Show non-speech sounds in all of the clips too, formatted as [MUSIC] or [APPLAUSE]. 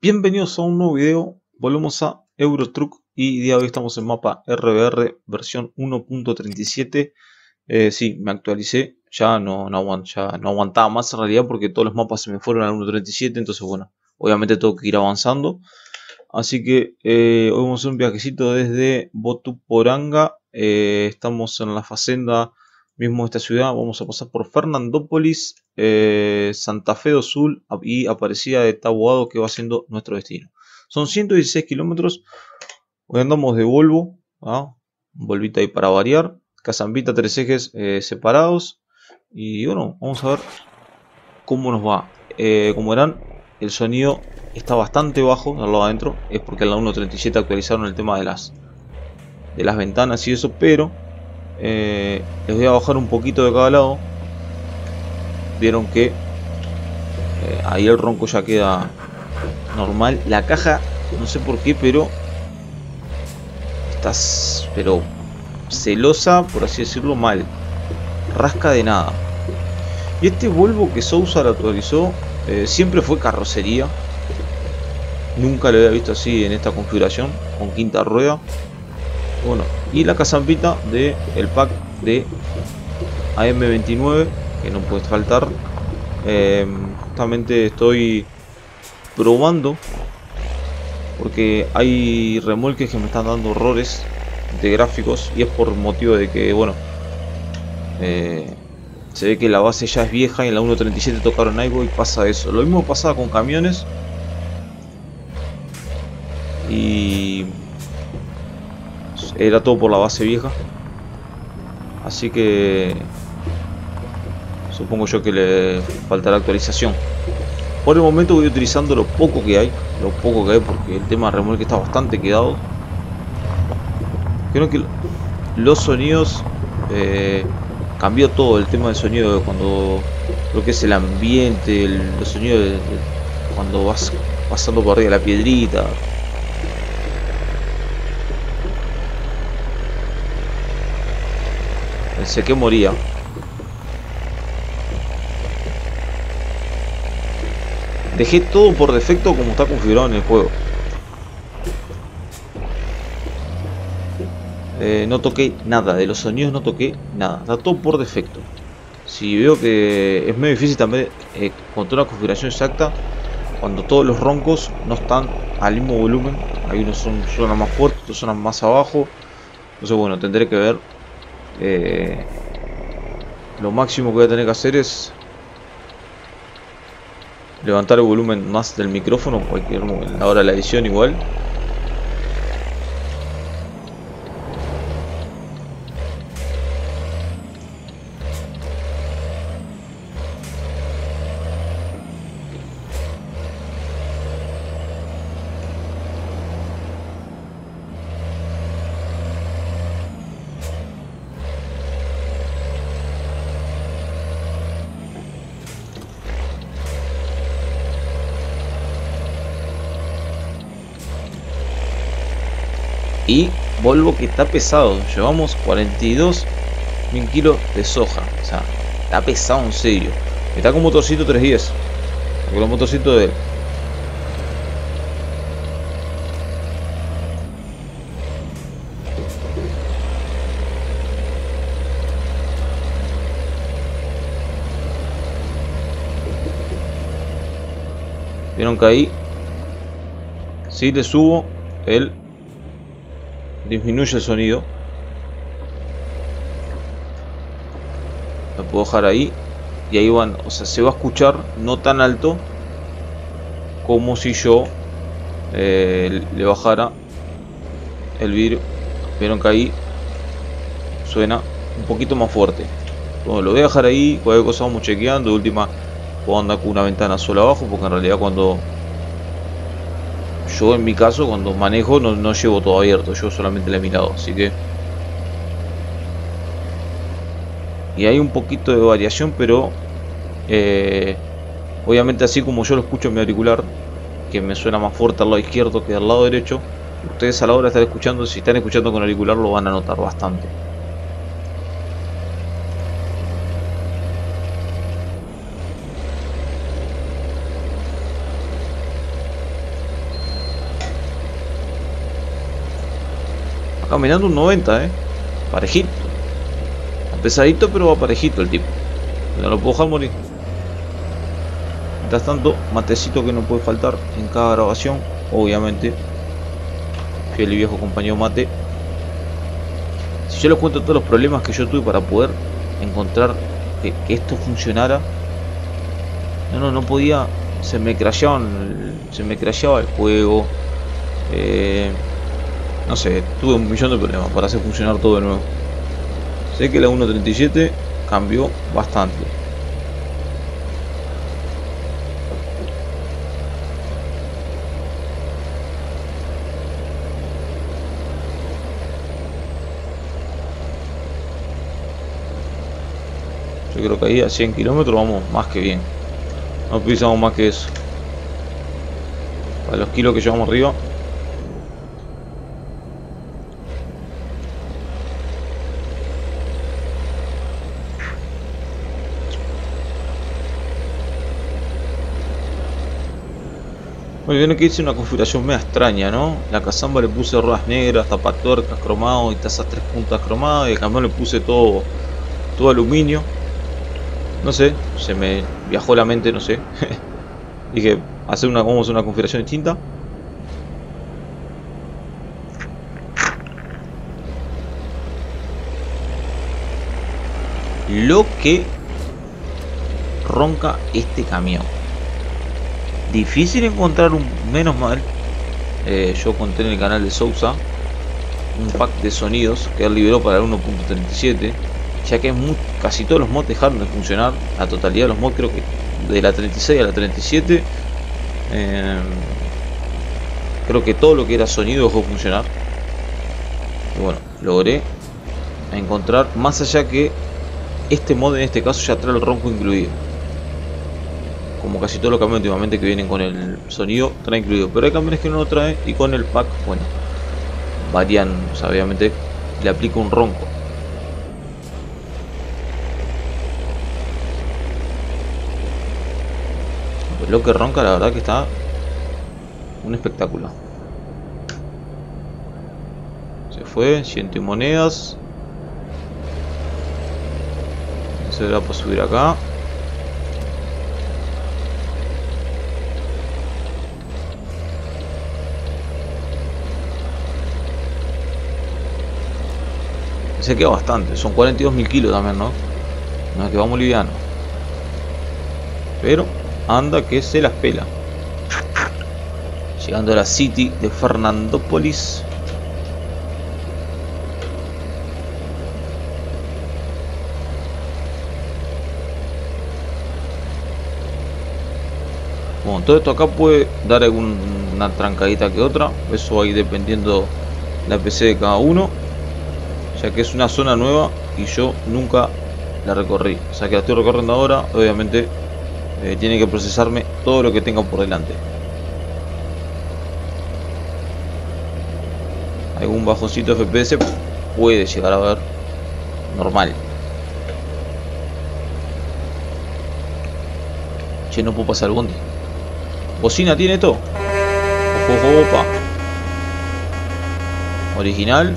Bienvenidos a un nuevo video, volvemos a Eurotruck y día de hoy estamos en mapa RBR versión 1.37 eh, Sí, me actualicé, ya no, no, aguantaba más en realidad porque todos los mapas se me fueron al 1.37 Entonces bueno, obviamente tengo que ir avanzando. Así que eh, hoy vamos a hacer un viajecito desde Botuporanga. Eh, Estamos en la facenda mismo esta ciudad, vamos a pasar por Fernandópolis, eh, Santa Fe do Sul y Aparecida de Taboado que va siendo nuestro destino. Son 116 kilómetros, hoy andamos de Volvo, ¿ah? Volvita ahí para variar, Casambita, tres ejes eh, separados y bueno, vamos a ver cómo nos va. Eh, como verán, el sonido está bastante bajo al lado adentro, es porque en la 1.37 actualizaron el tema de las, de las ventanas y eso, pero eh, les voy a bajar un poquito de cada lado. Vieron que eh, ahí el ronco ya queda normal. La caja, no sé por qué, pero estás, pero celosa, por así decirlo, mal. Rasca de nada. Y este Volvo que Sousa lo actualizó, eh, siempre fue carrocería. Nunca lo había visto así en esta configuración, con quinta rueda. Bueno, y la casampita del el pack de AM29 que no puede faltar. Em, justamente estoy probando porque hay remolques que me están dando errores de gráficos y es por motivo de que bueno eh, se ve que la base ya es vieja y en la 1.37 tocaron algo y pasa eso. Lo mismo pasaba con camiones. Y era todo por la base vieja. Así que supongo yo que le faltará actualización. Por el momento voy utilizando lo poco que hay, lo poco que hay porque el tema de remolque está bastante quedado. Creo que los sonidos eh, cambió todo el tema del sonido cuando lo que es el ambiente, los sonidos de, cuando vas pasando por arriba la piedrita, Pensé que moría. Dejé todo por defecto como está configurado en el juego. Eh, no toqué nada, de los sonidos no toqué nada, está todo por defecto. Si veo que es muy difícil también eh, encontrar una configuración exacta cuando todos los roncos no están al mismo volumen. Hay unos son, suenan más fuertes, otros suenan más abajo. Entonces bueno, tendré que ver eh, lo máximo que voy a tener que hacer es levantar el volumen más del micrófono, cualquier hora de la edición igual. Y Volvo que está pesado. Llevamos 42 mil kilos de soja. O sea, está pesado en serio. Está con motorcito 310. Con el motorcito de él. Vieron que ahí si le subo el disminuye el sonido. Lo puedo dejar ahí. Y ahí van, o sea, se va a escuchar no tan alto como si yo eh, le bajara el vidrio. Vieron que ahí suena un poquito más fuerte. Bueno, lo voy a dejar ahí, cualquier cosa vamos chequeando. De última, puedo andar con una ventana sola abajo, porque en realidad cuando yo en mi caso cuando manejo no, llevo todo abierto, yo solamente le he mirado, así que... Y hay un poquito de variación, pero... Eh, obviamente así como yo lo escucho en mi auricular, que me suena más fuerte al lado izquierdo que al lado derecho, ustedes a la hora de estar escuchando, si están escuchando con auricular lo van a notar bastante. Caminando un 90, eh. Parejito. Pesadito, pero va parejito el tipo. No lo puedo dejar morir. Mientras tanto, matecito que no puede faltar en cada grabación, obviamente. Fiel y viejo compañero mate. Si yo les cuento todos los problemas que yo tuve para poder encontrar que, esto funcionara. No, no, no podía. Se me crasheaban, se me crasheaba el juego. Eh, no sé, tuve un millón de problemas para hacer funcionar todo de nuevo. Sé que la 1.37 cambió bastante. Yo creo que ahí a 100 kilómetros vamos más que bien. No pisamos más que eso. Para los kilos que llevamos arriba Bueno, viene que hice una configuración media extraña, ¿no? La cazamba le puse ruedas negras, tapatuercas cromado y tazas tres puntas cromadas y el camión le puse todo, todo aluminio. No sé, se me viajó la mente, no sé. [LAUGHS] Dije, hacer una, vamos a hacer una configuración distinta. Lo que ronca este camión. Difícil encontrar un menos mal. Eh, yo conté en el canal de Sousa un pack de sonidos que él liberó para el 1.37 ya que casi todos los mods dejaron de funcionar la totalidad de los mods creo que de la 36 a la 37 eh, creo que todo lo que era sonido dejó de funcionar y bueno logré encontrar más allá que este mod en este caso ya trae el ronco incluido como casi todos los camiones últimamente que vienen con el sonido, trae incluido. Pero hay camiones que no lo trae y con el pack, bueno, varían, obviamente le aplica un ronco. lo que ronca, la verdad que está un espectáculo. Se fue, ciento y monedas. Se va para subir acá. Se queda bastante. Son 42.000 kilos también, ¿no? No es que vamos liviano. Pero anda que se las pela. Llegando a la City de Fernandópolis. Bueno, todo esto acá puede dar alguna trancadita que otra. Eso ahí dependiendo la PC de cada uno ya que es una zona nueva y yo nunca la recorrí. O sea que la estoy recorriendo ahora, obviamente eh, tiene que procesarme todo lo que tenga por delante. Algún bajoncito FPS puede llegar a ver normal. Che, no puedo pasar el bondi. ¿Bocina tiene todo? Ojo, opa. Original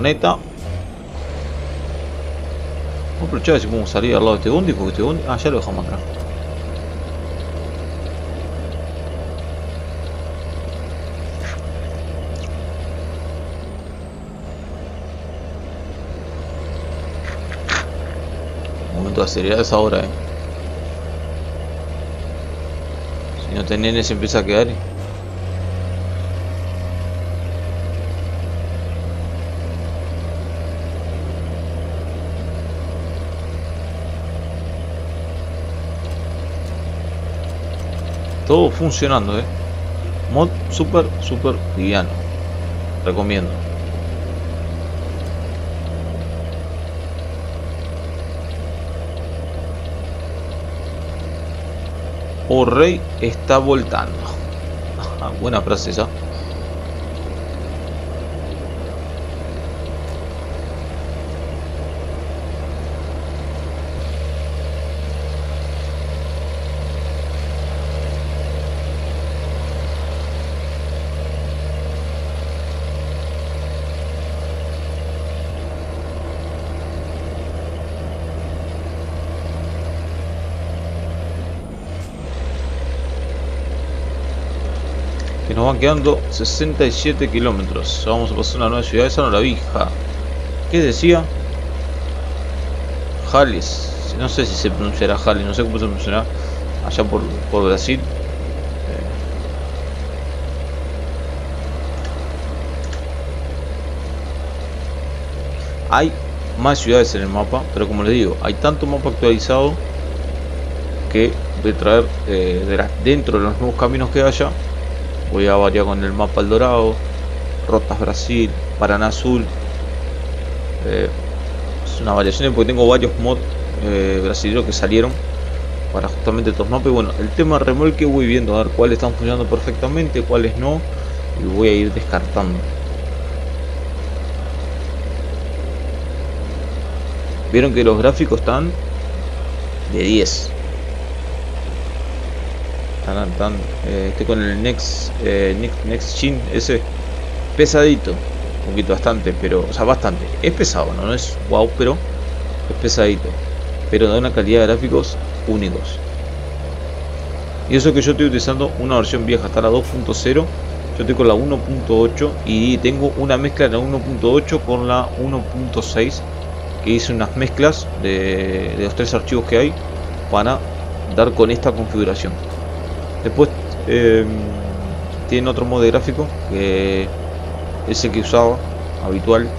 corneta. Vamos a aprovechar si podemos salir al lado de este bondi, porque este bondi... Ah, ya lo dejamos atrás. Momento de acelerar esa hora, eh. Si no tenés se empieza a quedar. Todo funcionando, ¿eh? Mod super, super liviano. Recomiendo. O rey está voltando. [LAUGHS] buena frase esa. Van quedando 67 kilómetros. Vamos a pasar una nueva ciudad, esa no la vi. ¿Qué decía? Jales. No sé si se pronunciará Jales, no sé cómo se pronunciará allá por, por Brasil. Eh. Hay más ciudades en el mapa, pero como les digo, hay tanto mapa actualizado que voy a traer eh, dentro de los nuevos caminos que haya voy a variar con el mapa El Dorado Rotas Brasil, Paraná Azul. Eh, es una variación porque tengo varios mods eh, brasileños que salieron para justamente estos mapas. Y bueno, el tema remolque voy viendo a ver cuáles están funcionando perfectamente, cuáles no y voy a ir descartando. Vieron que los gráficos están de 10 eh, estoy con el Next, eh, Next, Next Chin ese pesadito, un poquito bastante, pero, o sea, bastante. Es pesado, ¿no? no es wow, pero es pesadito. Pero da una calidad de gráficos únicos. Y eso que yo estoy utilizando una versión vieja, está la 2.0. Yo estoy con la 1.8 y tengo una mezcla de la 1.8 con la 1.6 que hice unas mezclas de los tres archivos que hay para dar con esta configuración. Después em, tiene otro modo de gráfico que es el que usaba habitual,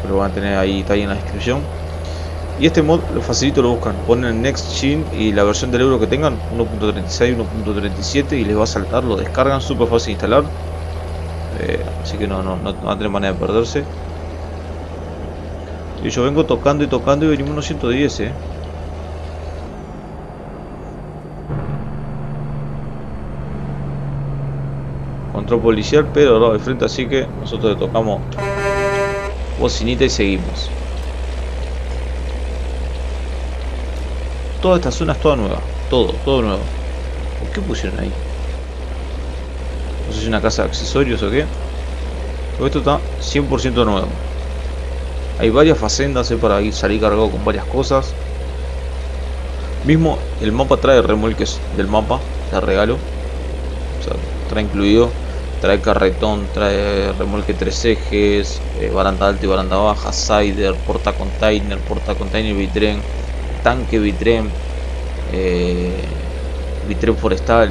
que lo van a tener ahí, está ahí en la descripción. Y este mod lo facilito, lo buscan, ponen Next Gen y la versión del euro que tengan, 1.36, 1.37 y les va a saltar, lo descargan, súper fácil de instalar. Eh, así que no, no, no, van a tener manera de perderse. Y yo vengo tocando y tocando y venimos unos 110, eh. Policial, pero no de frente, así que nosotros le tocamos bocinita y seguimos. Toda esta zona es toda nueva, todo, todo nuevo. ¿Por qué pusieron ahí? No sé si una casa de accesorios o qué. Pero esto está 100% nuevo. Hay varias facendas eh, para ir, salir cargado con varias cosas. Mismo el mapa trae remolques del mapa, de regalo. O trae incluido Trae carretón, trae remolque tres ejes, eh, baranda alta y baranda baja, sider, porta container, porta container vitren, tanque vitren, eh, vitren forestal.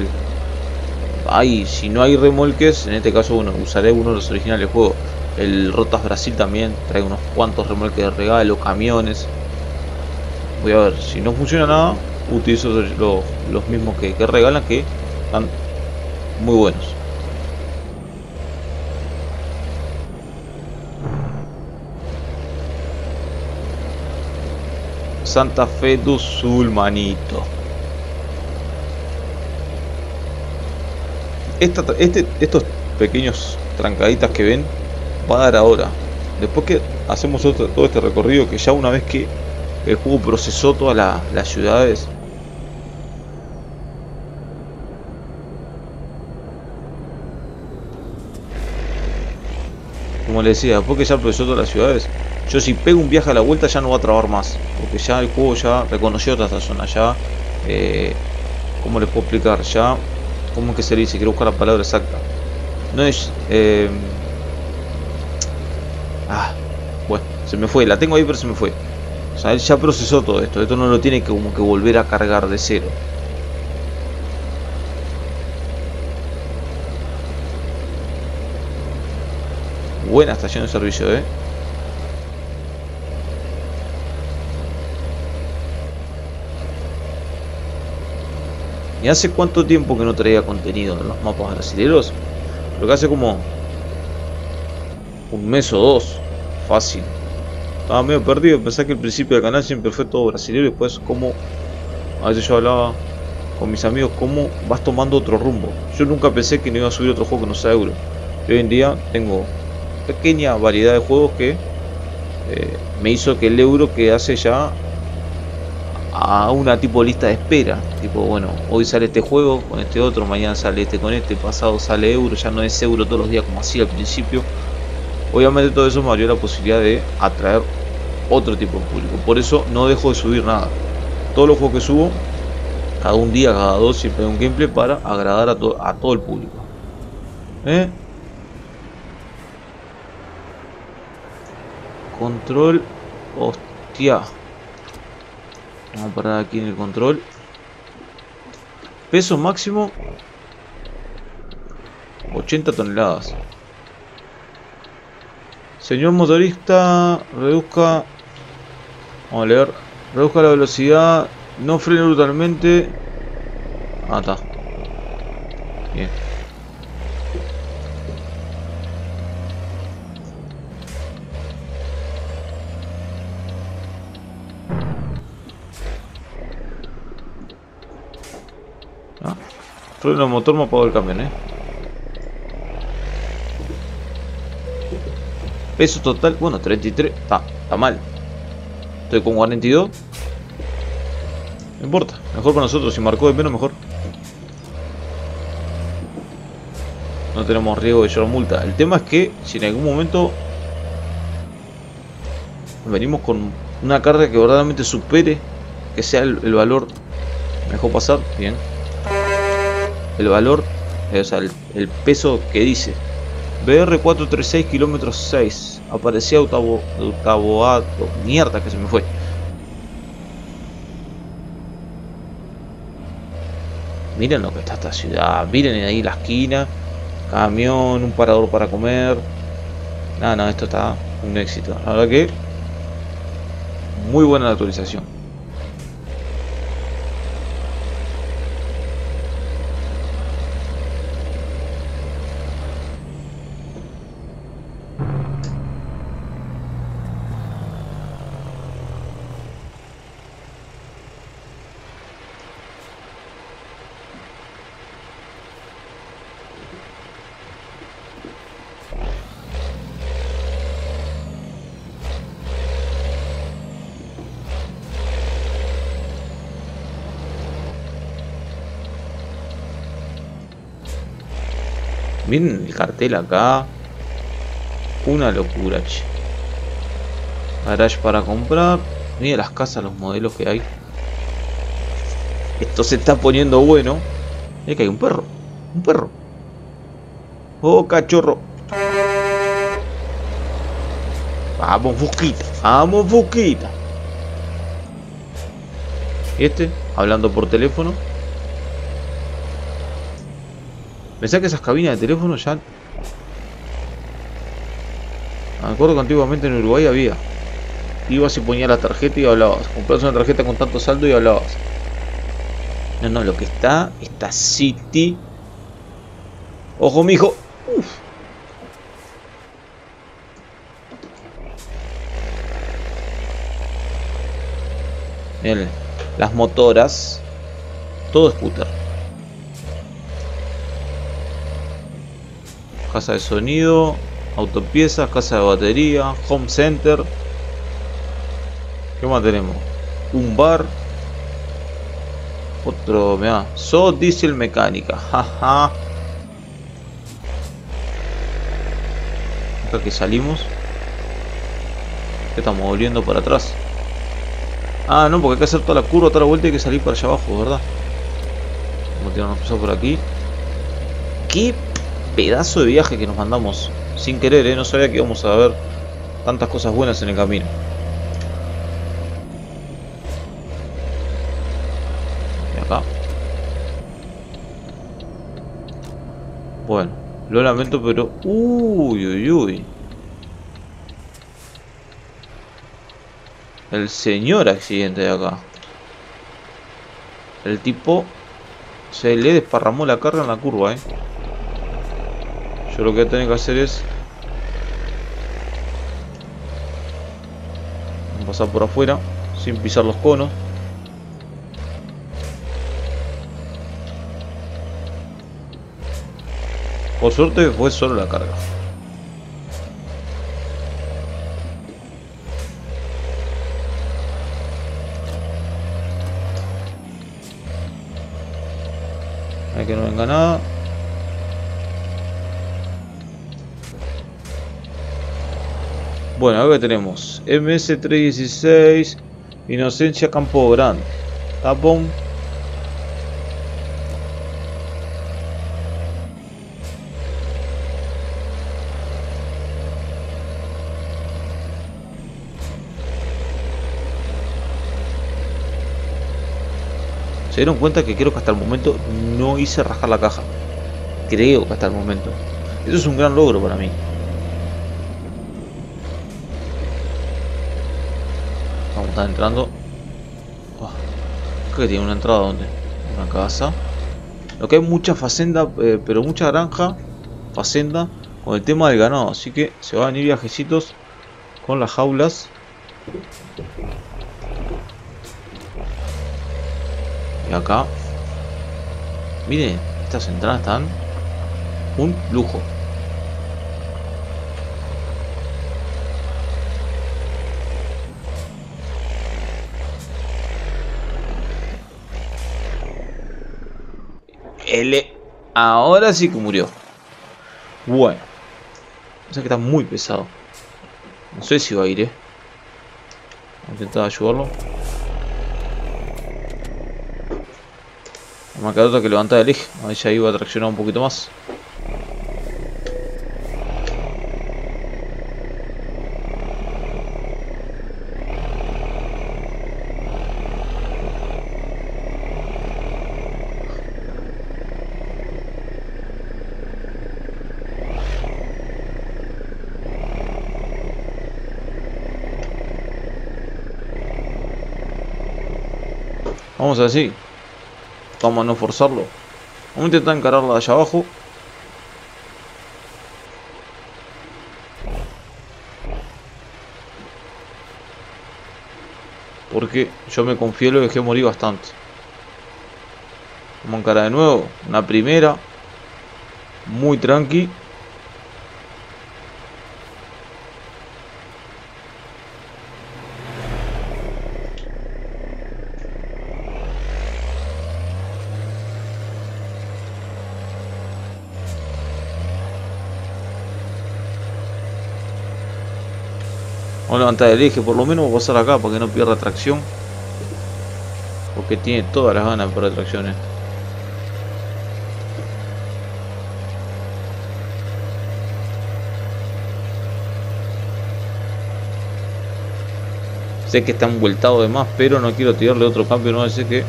Hay, si no hay remolques, en este caso bueno, usaré uno de los originales del juego. El Rotas Brasil también trae unos cuantos remolques de regalo, camiones. Voy a ver, si no funciona nada, utilizo los, mismos que, que regalan que están muy buenos. Santa Fe do Sul, manito. este, estos pequeños trancaditas que ven va a dar ahora. Después que hacemos todo este recorrido, que ya una vez que el juego procesó todas las ciudades, como les decía, después que ya procesó todas las ciudades, yo si pego un viaje a la vuelta ya no va a trabar más. Porque ya el juego ya reconoció toda esta zona. Ya... Eh, ¿Cómo les puedo explicar? Ya... ¿Cómo es que se dice? Quiero buscar la palabra exacta. No es... Eh, ah, bueno, se me fue. La tengo ahí pero se me fue. O sea, él ya procesó todo esto. Esto no lo tiene que como que volver a cargar de cero. Buena estación de servicio, eh. ¿Y hace cuánto tiempo que no traía contenido en los mapas brasileños? Creo que hace como un mes o dos. Fácil. Estaba medio perdido. Pensé que el principio del canal siempre fue todo brasileño. Y después como... A veces yo hablaba con mis amigos cómo vas tomando otro rumbo. Yo nunca pensé que no iba a subir otro juego que no sea euro. hoy en día tengo pequeña variedad de juegos que eh, me hizo que el euro que hace ya a una tipo lista de espera. Tipo, bueno, hoy sale este juego con este otro, mañana sale este con este, pasado sale euro, ya no es euro todos los días como hacía al principio. Obviamente todo eso me abrió la posibilidad de atraer otro tipo de público. Por eso no dejo de subir nada. Todos los juegos que subo, cada un día, cada dos, siempre un gameplay para agradar a, a todo el público. ¿Eh? Control. Hostia. Vamos a parar aquí en el control. Peso máximo. 80 toneladas. Señor motorista, reduzca... Vamos a leer. Reduzca la velocidad. No frene brutalmente. Ah, está. Bien. Freno el motor me apagó el camión, eh. Peso total, bueno, 33. Está, está mal. Estoy con 42. No importa, mejor para nosotros. Si marcó de menos, mejor. No tenemos riesgo de llevar multa. El tema es que si en algún momento venimos con una carga que verdaderamente supere, que sea el, valor, mejor pasar, bien. El valor, o sea, el, peso que dice. BR436 kilómetros 6. Aparecía Autaboato. Mierda que se me fue. Miren lo que está esta ciudad. Miren ahí la esquina. Camión, un parador para comer. Nada, no, esto está un éxito. La verdad que muy buena la actualización. Miren el cartel acá. Una locura, che. Garage para comprar. Mira las casas, los modelos que hay. Esto se está poniendo bueno. Mira que hay un perro. Un perro. Oh, cachorro. Vamos, Fusquita. Vamos, Fusquita. Este, hablando por teléfono. Pensá que esas cabinas de teléfono ya... Me acuerdo que antiguamente en Uruguay había. Ibas y ponías la tarjeta y hablabas. Comprabas una tarjeta con tanto saldo y hablabas. No, no, lo que está, está City. Ojo, mijo. Uf. Miren, las motoras. Todo scooter. Casa de sonido, autopiezas, casa de batería, home center. ¿Qué más tenemos? Un bar. Otro, mira, so diesel mecánica, [LAUGHS] jaja. Acá que salimos. Estamos volviendo para atrás. Ah, no, porque hay que hacer toda la curva, toda la vuelta y hay que salir para allá abajo, ¿verdad? Vamos a tirarnos por aquí. ¿Qué pedazo de viaje que nos mandamos sin querer, ¿eh? no sabía que íbamos a ver tantas cosas buenas en el camino. Y acá. Bueno, lo lamento, pero... Uy, uy, uy. El señor accidente de acá. El tipo se le desparramó la carga en la curva, eh lo que tengo que hacer es pasar por afuera sin pisar los conos. Por suerte fue solo la carga. Hay que no venga nada Bueno, a ver qué tenemos. MS316, Inocencia Campo Grande. Tapón. Se dieron cuenta que creo que hasta el momento no hice rajar la caja. Creo que hasta el momento. Eso es un gran logro para mí. Vamos a estar entrando. Oh, creo que tiene una entrada donde? Una casa. Lo que hay mucha facenda, eh, pero mucha granja, facenda, con el tema del ganado. Así que se van a venir viajecitos con las jaulas. Y acá. Miren, estas entradas están un lujo. L. Ahora sí que murió. Bueno. O sea que está muy pesado. No sé si va a ir, eh. Voy a intentar ayudarlo. Queda otra que levantar el eje. Ahí ya iba a traccionar un poquito más. Vamos así. Vamos a no forzarlo. Vamos a intentar encararla allá abajo. Porque yo me confío y lo dejé morir bastante. Vamos a encarar de nuevo. Una primera. Muy tranqui. A levantar el eje, por lo menos a pasar acá para que no pierda tracción. Porque tiene todas las ganas perder tracciones. Sé que está envueltado de más, pero no quiero tirarle otro cambio, no sé que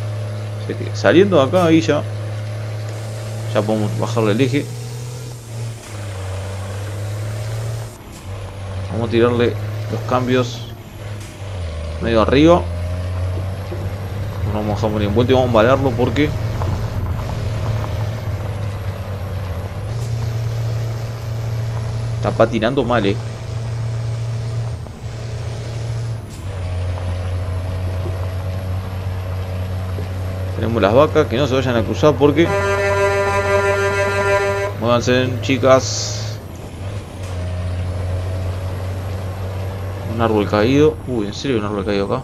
saliendo de acá ahí ya ya podemos bajarle el eje. Vamos a tirarle los cambios medio arriba. No vamos a morir en vuelta y vamos a valerlo porque está patinando mal eh. Tenemos las vacas que no se vayan a cruzar porque muévanse chicas Árbol caído. Uy, ¿en serio un árbol caído acá?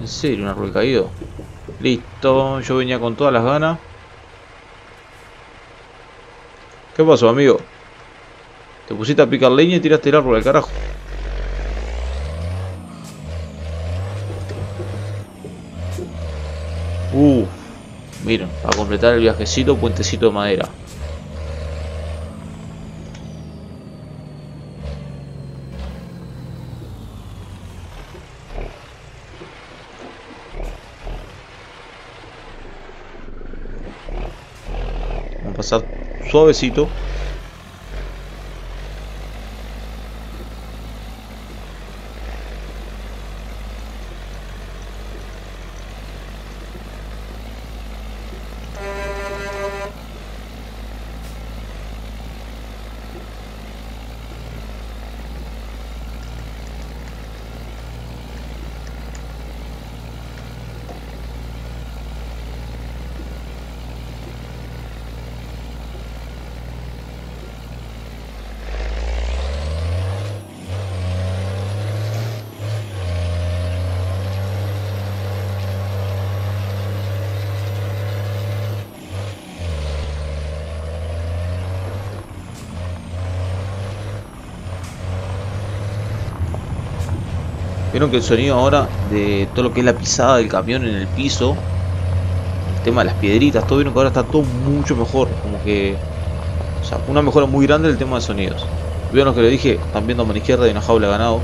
¿En serio un árbol caído? Listo, yo venía con todas las ganas. ¿Qué pasó, amigo? Te pusiste a picar leña y tiraste el árbol al carajo. Uh, miren, para completar el viajecito, puentecito de madera. Pasar suavecito Vieron que el sonido ahora de todo lo que es la pisada del camión en el piso, el tema de las piedritas, todo vieron que ahora está todo mucho mejor, como que, o sea, una mejora muy grande del tema de sonidos. Vieron lo que le dije, están viendo a mano izquierda y una jaula ganado.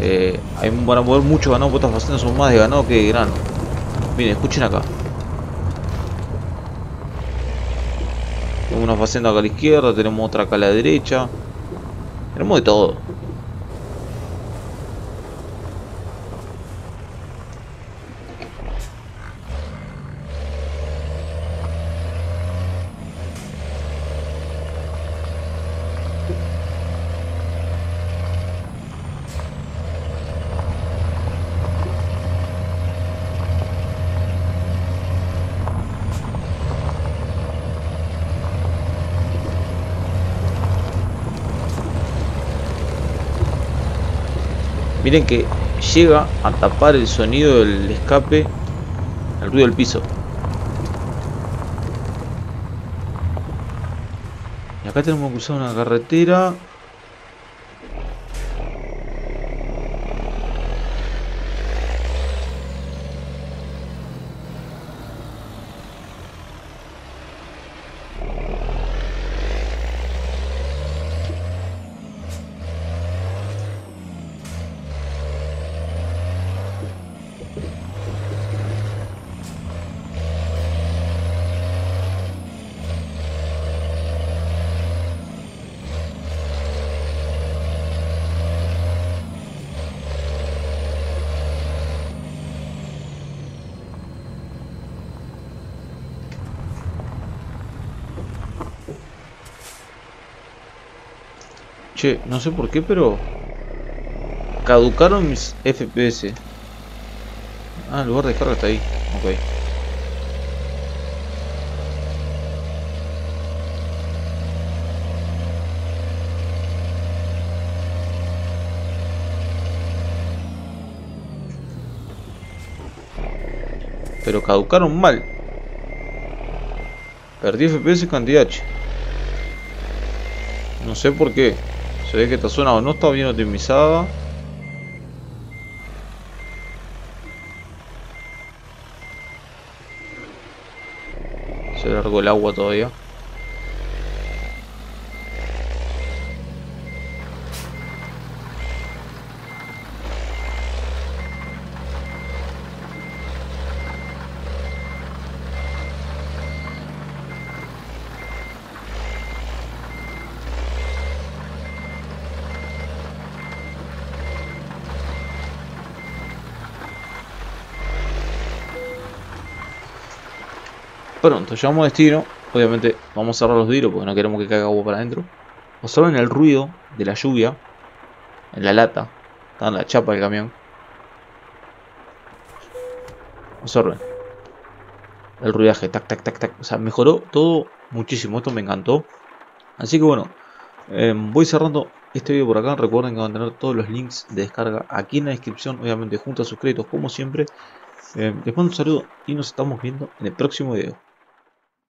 Eh, van a mover mucho ganado, porque estas facetas son más de ganado que de grano. Miren, escuchen acá. Tenemos una facenda acá a la izquierda, tenemos otra acá a la derecha. Tenemos de todo. Miren que llega a tapar el sonido del escape, el ruido del piso. Y acá tenemos que cruzar una carretera Che, no sé por qué, pero... Caducaron mis FPS. Ah, el lugar de descarga está ahí. Ok. Pero caducaron mal. Perdí FPS cantidad. No sé por qué. Se ve que esta zona no está bien optimizada. Se largó el agua todavía. Pronto, llegamos a destino. Obviamente vamos a cerrar los vidrios porque no queremos que caiga agua para adentro. Observen el ruido de la lluvia en la lata. En la chapa del camión. Observen. El ruidaje, tac, tac, tac, tac. O sea, mejoró todo muchísimo. Esto me encantó. Así que bueno, eh, voy cerrando este video por acá. Recuerden que van a tener todos los links de descarga aquí en la descripción. Obviamente junto a sus créditos como siempre. Eh, les mando un saludo y nos estamos viendo en el próximo video.